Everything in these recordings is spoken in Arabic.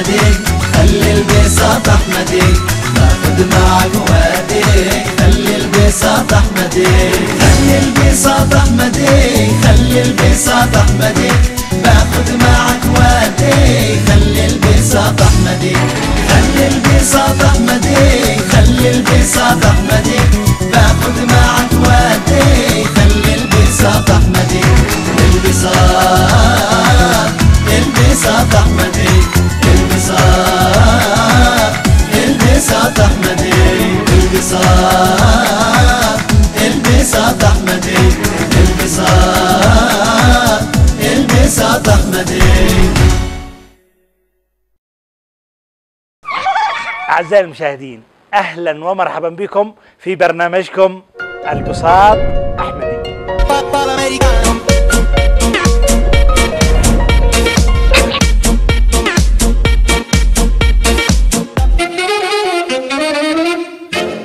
أحمدي خلي البساط أحمدي. باخد معك وادي خلي البساط أحمدي. خلي البساط أحمدي خلي البساط أحمدي. باخد معك وادي خلي البساط أحمدي. خلي البساط أحمدي خلي البساط أحمدي. باخد معك أعزائي المشاهدين أهلا ومرحبا بكم في برنامجكم البساط أحمدي.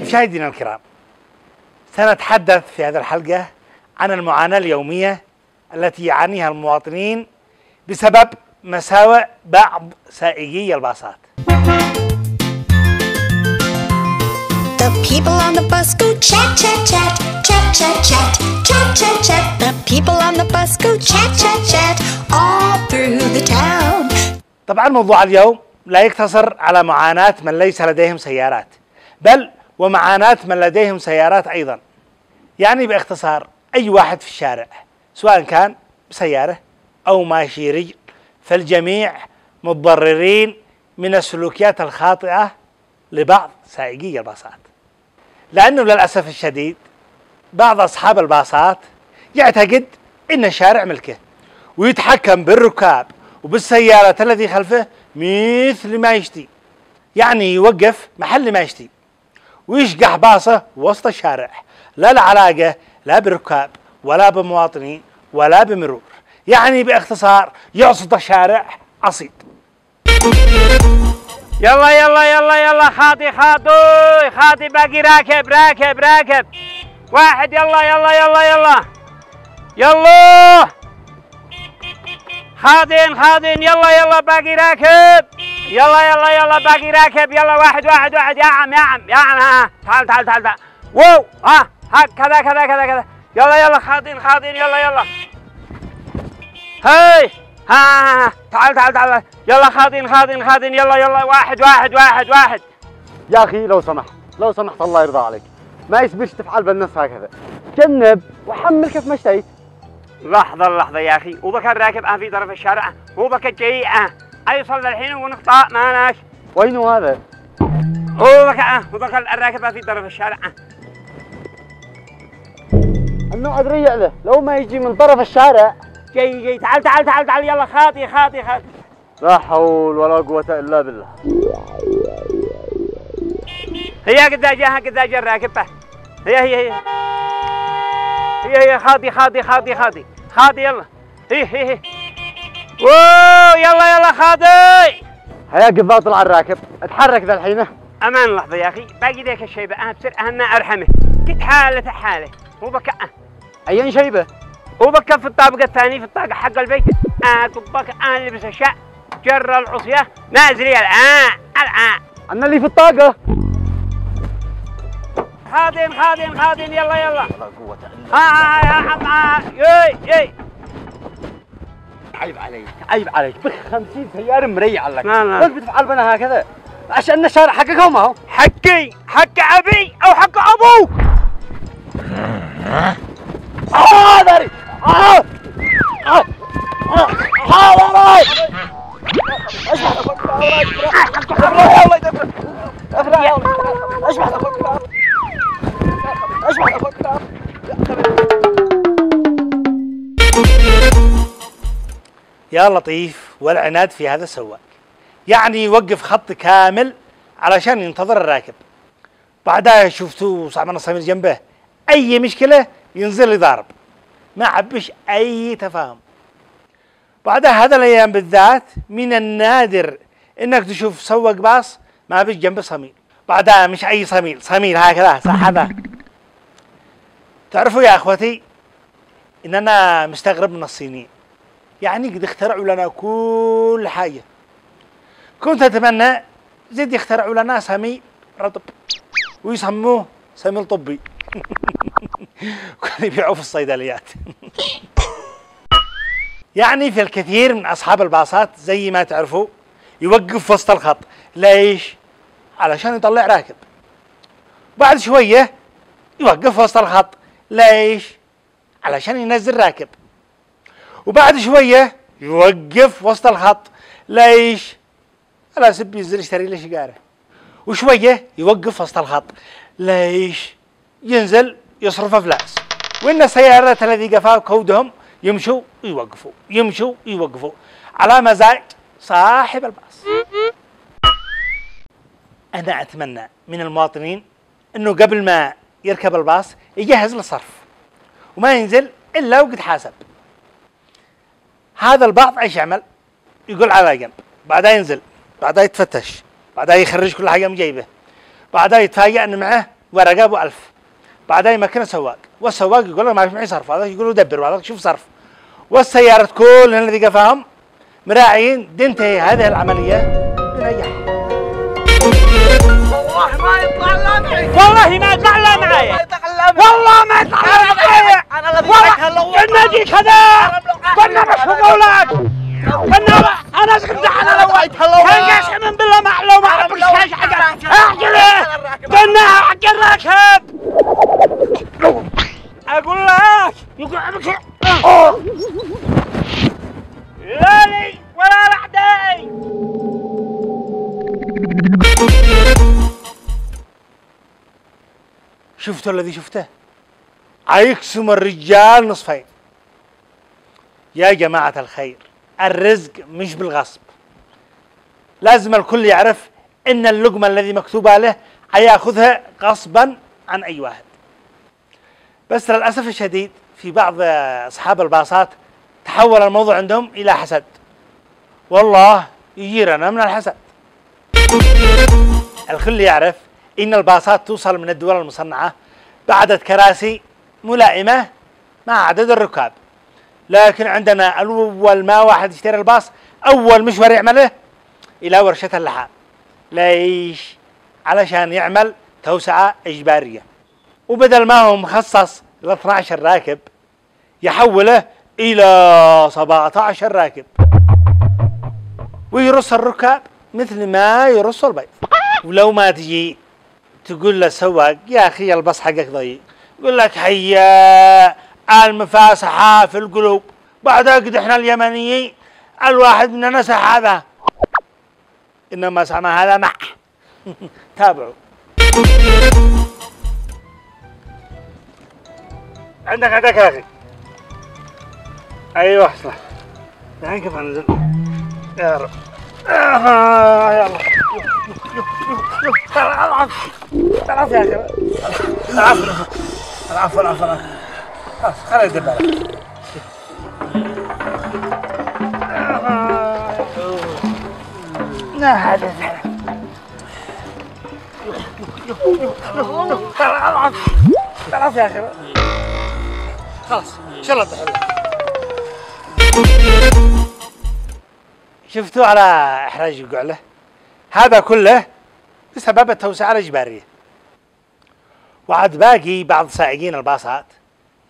مشاهدينا الكرام سنتحدث في هذه الحلقة عن المعاناة اليومية التي يعانيها المواطنين بسبب مساوئ بعض سائقي الباصات. The people on the bus go chat, chat, chat, chat, chat, chat, chat, chat, chat. The people on the bus go chat, chat, chat, all through the town. طبعا موضوع اليوم لا يقتصر على معاناة من ليس لديهم سيارات بل ومعاناة من لديهم سيارات أيضا يعني باختصار أي واحد في الشارع سواء كان بسيارة أو ماشي رجل فالجميع متضررين من السلوكيات الخاطئة لبعض سائقي الباصات لأنه للأسف الشديد بعض أصحاب الباصات يعتقد أن الشارع ملكه ويتحكم بالركاب وبالسيارة الذي خلفه مثل ما يشتي. يعني يوقف محل ما يشتي ويشقح باصه وسط الشارع لا له علاقة لا بالركاب ولا بمواطنين ولا بمرور. يعني بإختصار يعصد الشارع عصيد يلا يلا يلا يلا خاطي خاطوي خاطي باقي راكب راكب راكب. واحد يلا يلا يلا يلا. يلا. خاطين خاطين يلا يلا باقي راكب. يلا يلا يلا باقي راكب. يلا واحد واحد واحد. يا عم يا عم يا عم ها تعال تعال تعال تعال. واو ها ها كذا كذا كذا كذا. يلا يلا خاطين خاطين يلا يلا. هاي. ها, ها, ها تعال تعال تعال. يلا خاطين خاطين خاطين. يلا يلا. واحد واحد واحد واحد. يا أخي لو سمحت لو سمحت الله يرضى عليك. ما يسبيش تفعل بالنص هكذا. جنب وحمل كيف ما اشتهيت. لحظة لحظة يا أخي. وبك الراكب آه في طرف الشارع. وبك الجاي آه. أيوصل الحين ونقطع ماناش. وينو هذا؟ وبك آه وبك الراكب في طرف الشارع. انه أدري له. لو ما يجي من طرف الشارع جاي جاي. تعال تعال تعال تعال. يلا خاطي خاطي خاطي. لا حول ولا قوة إلا بالله. هي قد جاها قد جا الراكب آه. هي هي هي هي هي خاطي خاطي خاطي خاطي. خاطي يلا. هي هي هي. واو يلا يلا خاطي. هيا قبل طلع الراكب. اتحرك ذا الحين. أمان لحظة يا أخي. باقي ذيك الشيبة. أنا بصير اهنا أرحمه. قد حالة حالة. هو بكى أين شيبة؟ هو بكى في الطابق الثاني في الطاقة حق البيت. أنا طبك أنا لبس الشاء جر العصية. نازل الآن الآن. أنا اللي في الطاقة. خادين خادين خادين يلا يلا. لا قوة إلا ها ها يا عم ها يي يي عيب عليك عيب عليك. بخ 50 سيارة مريع لك. لا، لا. بتفعل بنا هكذا؟ عشان الشارع حقك هو ما هو حقي حق أبي أو حق أبوك. آه يا لطيف والعناد في هذا السواق يعني يوقف خط كامل علشان ينتظر الراكب. بعدها شفتوا صعب الصمير جنبه. أي مشكلة ينزل يضارب. ما عبش أي تفاهم. بعدها هذا الأيام بالذات من النادر إنك تشوف سواق باص ما بيش جنبه صميل. بعدها مش أي صميل صميل هكذا صح تعرفوا يا أخوتي ان أنا مستغرب من الصينيين. يعني قد اخترعوا لنا كل حاجة. كنت أتمنى زد يخترعوا لنا سمي رطب. ويسموه سميل طبي. كانوا يبيعوه في الصيدليات يعني في الكثير من أصحاب الباصات زي ما تعرفوا يوقف وسط الخط ليش؟ علشان يطلع راكب بعد شوية يوقف وسط الخط ليش؟ علشان ينزل راكب وبعد شوية يوقف وسط الخط ليش؟ على سب ينزل يشتري له سيجارة وشوية يوقف وسط الخط ليش؟ ينزل يصرف فلوس وإن السيارات الذي قفاوا كودهم يمشوا ويوقفوا يمشوا ويوقفوا على مزاج صاحب الباص. أنا أتمنى من المواطنين أنه قبل ما يركب الباص يجهز للصرف وما ينزل إلا وقد حاسب. هذا البعض إيش يعمل؟ يقول على جنب بعدها ينزل بعدها يتفتش بعدها يخرج كل حاجة من جيبه بعدها يتفاجئ إن معه ورقة أبو ألف. بعدها يمكن السواق والسواق يقول له ما معي صرف هذا يقول له دبر وهذا شوف صرف والسيارة كلها الذي قفاهم مراعين تنتهي هذه العملية بنجاح والله ما يطلع لا معي والله ما يطلع لا معايا ما يطلع لا معي والله ما يطلع لا معايا أنا والله قلنا نجيك هذا قلنا مش أولاد قلنا أنا سكت أنا لو كان قسما بالله ما لو ما اعرف إيش حاجة اعجل قلنا حق الراكب شفتوا الذي شفته. عيقسم الرجال نصفين. يا جماعة الخير الرزق مش بالغصب. لازم الكل يعرف إن اللقمة الذي مكتوبة له حياخذها غصبا عن أي واحد. بس للأسف الشديد في بعض أصحاب الباصات تحول الموضوع عندهم إلى حسد. والله يجيرنا من الحسد. الكل يعرف إن الباصات توصل من الدول المصنعة بعدد كراسي ملائمة مع عدد الركاب. لكن عندنا اول ما واحد يشتري الباص أول مشوار يعمله إلى ورشة اللحام ليش؟ علشان يعمل توسعة إجبارية. وبدل ما هو مخصص ل 12 راكب يحوله إلى 17 راكب. ويرص الركاب مثل ما يرص البيض ولو ما تجي تقول للسواق يا أخي الباص حقك ضيق يقول لك حيا المفاسحة في القلوب. بعد قد إحنا اليمنيين الواحد مننا سحابة إنما سمع هذا مع. تابعوا. عندك عندك يا أخي. أيوه صح الحين كيف انزل يا رب. آه الله العفو العفو يا أخي العفو العفو العفو العفو بالك لا حدث العفو يا أخي خلاص ان شاء الله شفتوا على إحراج القعله هذا كله بسبب التوسعة الإجبارية. وعد باقي بعض سائقين الباصات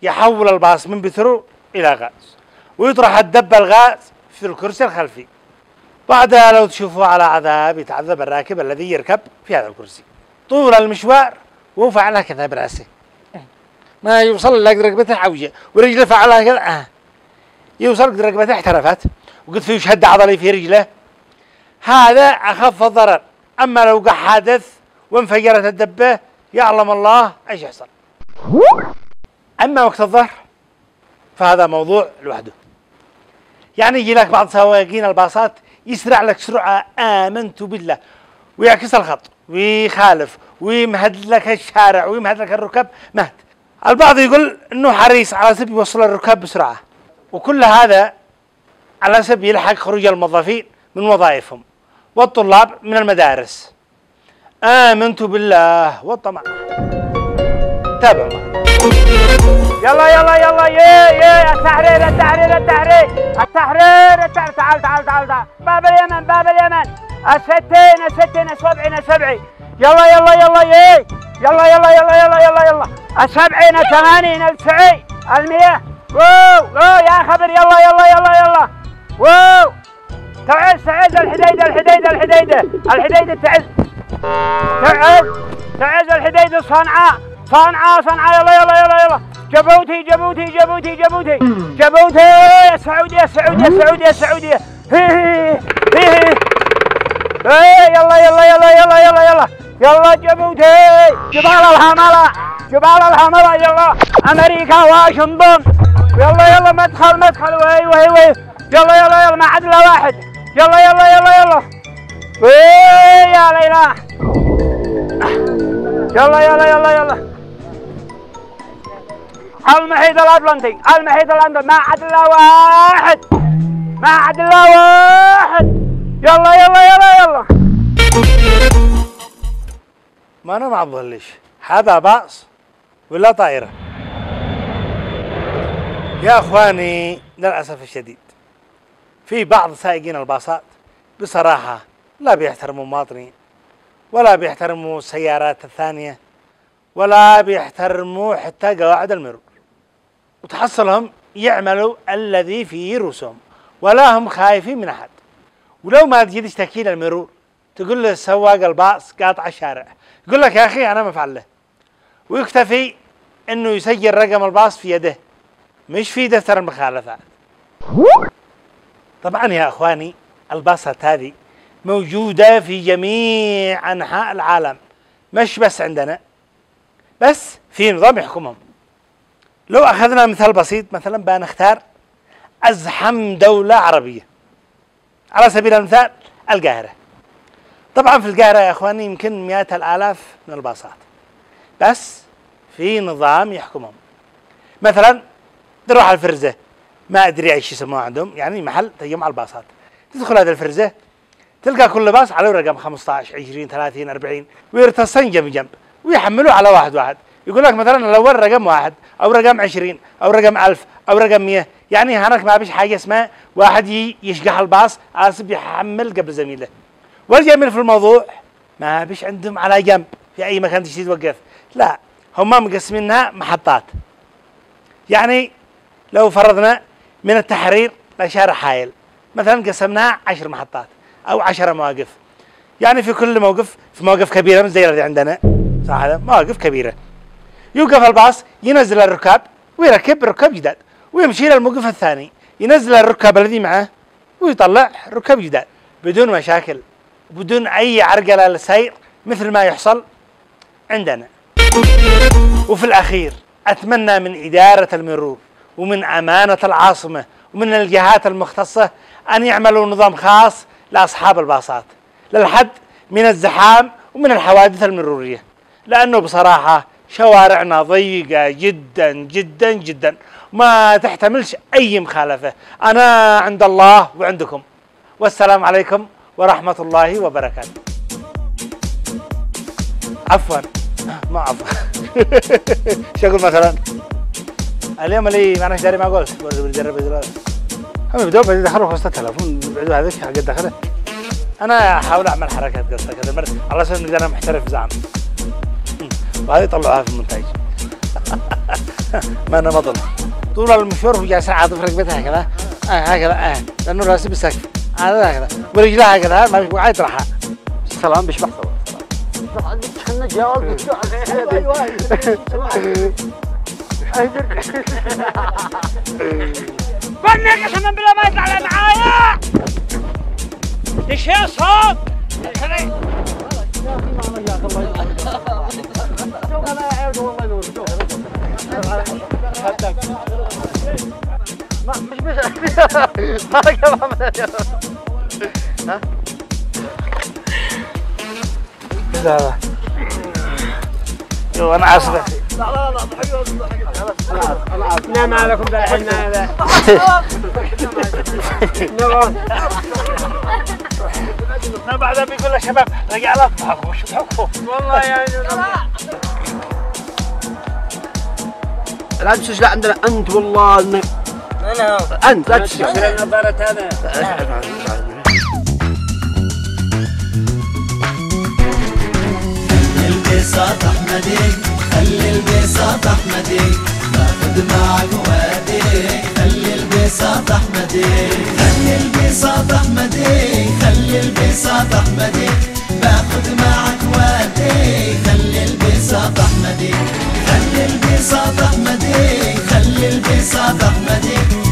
يحول الباص من بترول إلى غاز ويطرح الدب الغاز في الكرسي الخلفي. بعدها لو تشوفوا على عذاب يتعذب الراكب الذي يركب في هذا الكرسي. طول المشوار وهو فعلها كذا براسه ما يوصل لك ركبته حوجه ورجله فعلها كذا. آه. يوصل ركبته احترفت. وقد في شد عضلي في رجله؟ هذا أخف الضرر. أما لو قع حادث وانفجرت الدبة يعلم الله إيش يحصل. أما وقت الظهر فهذا موضوع لوحده. يعني يجي لك بعض سواقين الباصات يسرع لك سرعة آمنت بالله. ويعكس الخط ويخالف ويمهد لك الشارع ويمهد لك الركاب مهد. البعض يقول إنه حريص على سبيل يوصل الركاب بسرعة. وكل هذا على سبيل يلحق خروج الموظفين من وظائفهم والطلاب من المدارس آمنت بالله والطمع تابعوا معنا يلا يلا يلا يا يا التحرير التحرير التحرير التحرير التحرير تعال تعال تعال تعال باب اليمن باب اليمن الستين الستين السبعين السبعين يلا يلا يلا يي يلا يلا يلا يلا يلا يلا السبعين الثمانين التسعين المية وو وو يا خبر يلا يلا يلا يلا وو تعز تعز الحديدة الحديدة الحديدة الحديدة تعز. تعز تعز الحديدة صنعاء صنعاء صنعاء يلا يلا يلا يلا. جبوتي جبوتي جبوتي جبوتي. جبوتي السعودية السعودية السعودية السعودية هي هي هي هي. إيه يلا يلا يلا يلا يلا يلا. يلا جبوتي. جبال الحملة جبال الحملة يلا. أمريكا واشنطن. يلا يلا مدخل مدخل. وي وي وي يلا يلا يلا ما عاد إلا واحد. يلا يلا يلا يلا. وي يا ليلى. يلا يلا يلا يلا. المحيط الأطلنطي المحيط الأطلنطي ما عاد إلا واحد. ما عاد إلا واحد. يلا يلا يلا يلا. ما أنا ما اظلش هذا باص ولا طائرة؟ يا إخواني للأسف الشديد. في بعض سائقين الباصات بصراحة لا بيحترموا المواطنين ولا بيحترموا السيارات الثانية ولا بيحترموا حتى قواعد المرور. وتحصلهم يعملوا الذي في رؤوسهم ولا هم خايفين من أحد. ولو ما تجي تشتكي للمرور تقول له سواق الباص قاطع الشارع. يقول لك يا أخي أنا ما فعله ويكتفي إنه يسجل رقم الباص في يده مش في دفتر المخالفات. طبعا يا أخواني الباصات هذه موجودة في جميع أنحاء العالم مش بس عندنا بس في نظام يحكمهم لو أخذنا مثال بسيط مثلا بنختار أزحم دولة عربية على سبيل المثال القاهرة. طبعا في القاهرة يا أخواني يمكن مئات الآلاف من الباصات بس في نظام يحكمهم. مثلا تروح على الفرزة. ما أدري إيش يسموه عندهم. يعني محل تجمع الباصات. تدخل هذا الفرزة تلقى كل باص على رقم 15 20 30 40 ويرتصن جنب جنب ويحملوا على واحد واحد. يقول لك مثلا الأول رقم واحد أو رقم 20 أو رقم 1000 أو رقم 100 يعني هناك ما فيش حاجة اسمها واحد يشقح الباص آسف يحمل قبل زميله. والجميل في الموضوع ما فيش عندهم على جنب في أي مكان تشتري توقف. لا هم مقسمينها محطات. يعني لو فرضنا من التحرير لشارع حايل. مثلا قسمناها عشر محطات أو عشر مواقف. يعني في كل موقف في مواقف كبيره زي اللي عندنا. صح هذا؟ مواقف كبيرة. يوقف الباص ينزل الركاب ويركب ركاب جداد ويمشي للموقف الثاني. ينزل الركاب الذي معه ويطلع ركاب جداد. بدون مشاكل بدون أي عرقله للسير مثل ما يحصل عندنا. وفي الأخير أتمنى من إدارة المرور ومن أمانة العاصمة ومن الجهات المختصة أن يعملوا نظام خاص لأصحاب الباصات للحد من الزحام ومن الحوادث المرورية لأنه بصراحة شوارعنا ضيقة جدا جدا جدا. ما تحتملش أي مخالفة. أنا عند الله وعندكم. والسلام عليكم ورحمة الله وبركاته. عفوا. ما عفوا أقول مثلا؟ اليوم اللي ما أنا داري ما قلت بجرب دلوقتي هم يبدأوا بعدين يدخلوا خمسة التلفون بعدين هذاك حق دخله أنا احاول أعمل حركات قصه كذا مر على أساس إني أنا محترف زعم. وهذه يطلعوها في المونتاج. ما أنا مضل طول المشوار وجالس ساعة في ركبتها هكذا. آه هكذا آه. لأنه راسي بالسقف هذا هكذا. ورجلها هكذا ما في عاد راحة سلام بيشبح سوا كنا جواب. قلنا قسما بالله ما يطلع معايا إيش يا صوت هذا يو أنا لا لا لا ضحكوا لا عليكم بالحين لا ما بعدها بيقول له لا لا لا لا تسجل نظرت خلي البساط أحمدي. باخد معك وادي. خلي البساط أحمدي. خلي البساط أحمدي. خلي البساط أحمدي. باخد معك وادي. خلي البساط أحمدي. خلي البساط أحمدي. خلي البساط أحمدي.